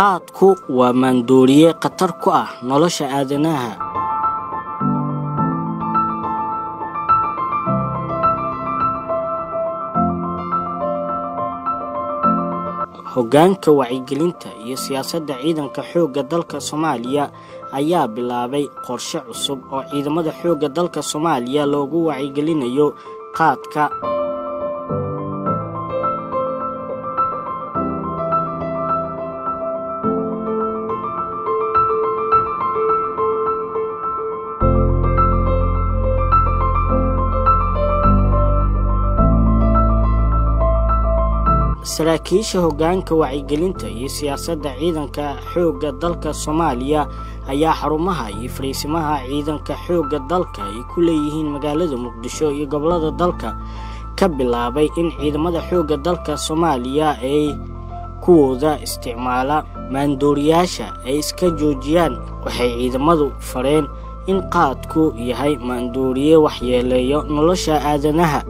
qaadku waa maandooriye khatar ku ah nolosha aadanaha. Hoggaanka wacyigelinta iyo siyaasadda ciidanka xoogga dalka soomaaliya ayaa bilaabay qorshe cusub oo ciidamada xoogga dalka soomaaliya loogu wacyigelinayo qaadka saraakiisha hoggaanka wacyigelinta iyo siyaasadda ciidanka xoogga dalka soomaaliya ayaa xarumaha iyo fariisimaha ciidanka xoogga dalka ay ku leeyihiin magaalada muqdisho iyo gobollada dalka ka bilaabay in ciidamada xoogga dalka soomaaliya ay kuwooda isticmaala. Maandooriyaasha ay iska joojiyaan waxay ciidamadu fareen in qaadku yahay maandooriye waxyeeleeyo nolosha aadanaha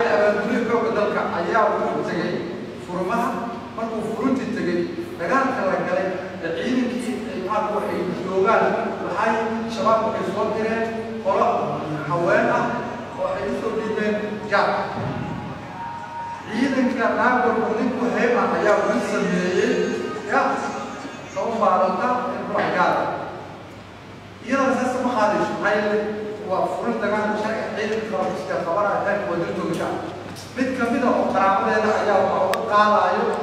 markuu furunti tegey dagaalka la galay ee ciidankii maarka waxay joogaan waxay shabaab waxay soo direen qolo haween ah oo ay u soo dhiibeen jaab ciidanka naagorku ninku heeb ah ayaa ugu sameeyey ya soo baalanta ruux gaara iyadana saas ma qaadayso maxaa waa furin dagaal sharci ciidanka qabasta qabana heerka wadintooga shacab mid ka mida oo qaraabadeeda ayaa قالوا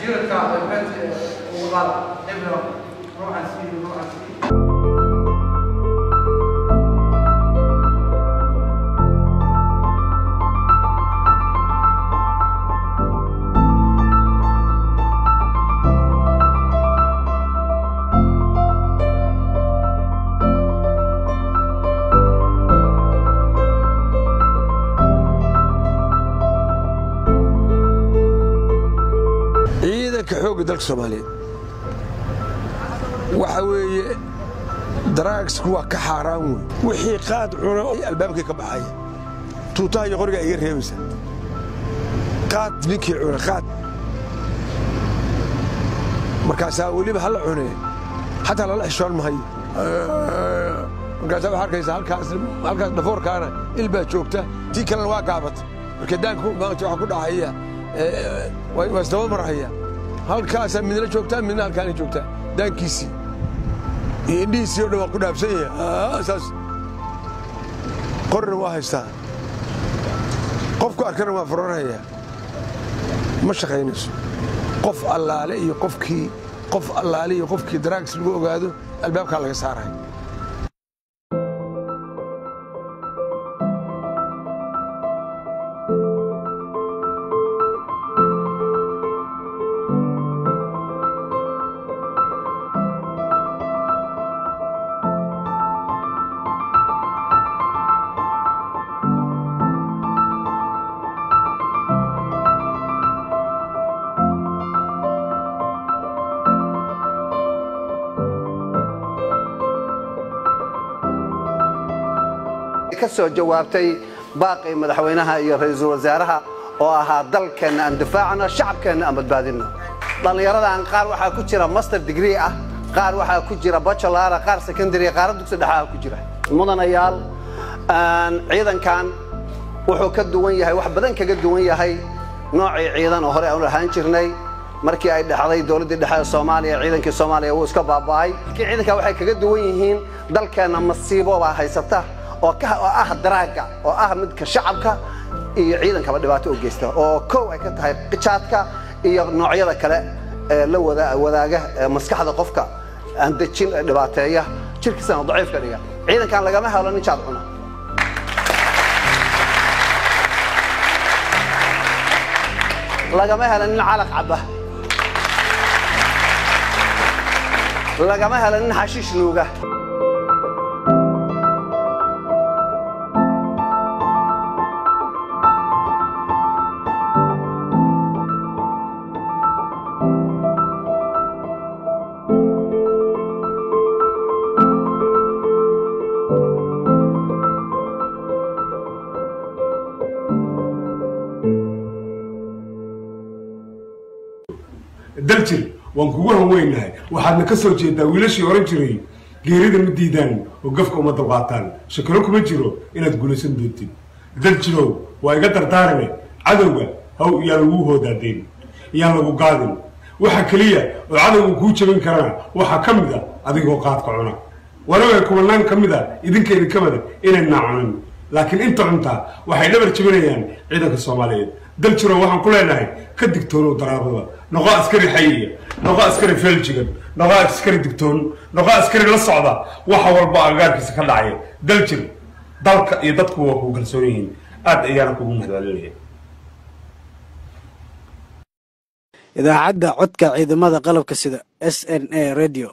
جيرتك البيت وغلا ابنه روح عسير روح عسير dalka soomaaliyeed waxa weeye daraagsku waa ka xaaraan wey wixii qaad cuna albaabkay ka baxaya tuutaha iyo qorigaa iga reebaysa qaad ninkii cuna qaad. Markaasaa weliba hala cunee xataa lala xishoon mahayo markaasaa waxaa arkaysa halkaas dhafoorkaana il baa joogta tii kalena waa gaabata. Marka daanku maanta waxa ku dhacaya waa isdaba marhaya halkaasaa midna joogtaa midna halkaana joogtaa daankiisii iyo indhihiisii o dhan waa ku dhaabsan yahay saas qorina waa haystaa qofku arkana waa furanhayaa ma shaqaynayso qof allaale iyo qofkii qof allaale iyo qofkii daraags lagu ogaado albaabkaa laga saaraya ka soo jawaabtay baaqii madaxweynaha iyo ra'iisul wasaaraha oo ahaa dalkeenna aan difaacno shacabkeenna aan badbaadinno. Dhallinyaradan qaar waxaa ku jira master degree ah qaar waxaa ku jira bachelara qaar secondary qaar dugsi dhexaa ku jira. Mudanayaal ciidankan wuxuu ka duwan yahay wax badan kaga duwan yahay noocii ciidan oo hore aan u ahaan jirnay. Markii ay dhexday dowladdii dhexe ee soomaaliya ciidankii soomaaliya wuu iska baaba'ay. Laakiin ciidanka waxay kaga duwan yihiin dalkeenna masiibo baa haysata oo ah daraaga oo ah midka shacabka iyo ciidankaba dhibaato u geysta oo kow ay ka tahay qijaadka iyo noocyada kale ee la wadaaga maskaxda qofka aan dejin dhibaateeya. Jirkiisana daciif ka dhiga. Ciidankan lagama helo nin cuna lagama helo nin calaq caba lagama helo nin xashiish nuuga daljir waan kugu hanweynahay waxaadna ka soo jeedaa wiilashii oran jiray geerida ma diidaan oo gafka uma dulqaataan shakalo kuma jiro inaad guulaysan doontid dad jirow waa iga dardaarane cadowga haw iyaan lagu hoodaadeen iyaan lagu gaadin. Waxa keliya oo cadowga kuu jabin karana waxaa ka mid a adigoo qaadka cuna. Wanaga kubanaan ka mid a idinka idinkamada inaynaa cunin laakiin inta cuntaa waxay dhabar jabinayaan ciidanka soomaaliyeed. Dal jiro waxaan ku leenahay ka digtoonow daraabada. Noqo askari xayiya noqo askari feeljigan noqo askari digtoon noqo askari la socda waxa walba agagaarkiisa ka dhacaya dal jir dalka iyo dadku waa kugu kalsoon yihiin aad ayaana kugu mahadcelinaya idaacadda codka ciidamada qalabka sida s n a radio